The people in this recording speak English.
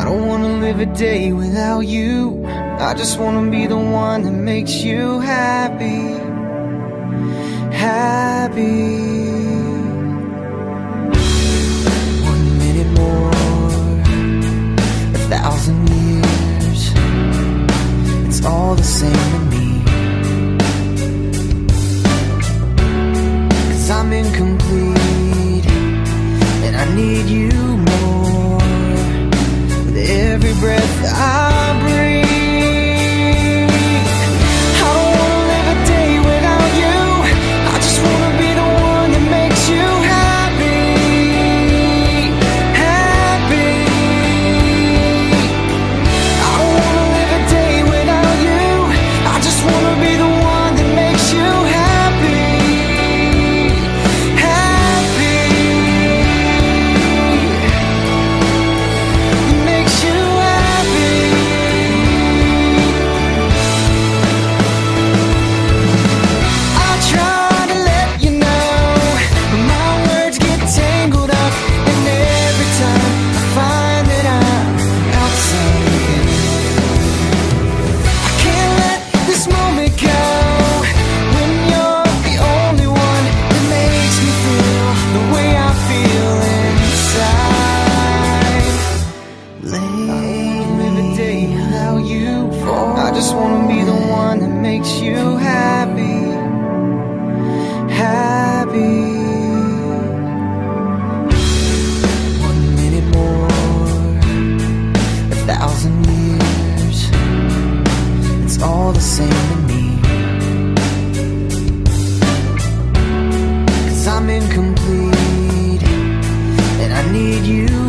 I don't wanna live a day without you. I just wanna be the one that makes you happy. Happy. Day you. I just wanna be the one that makes you happy, happy. One minute more, a thousand years. It's all the same to me. Cause I'm incomplete, and I need you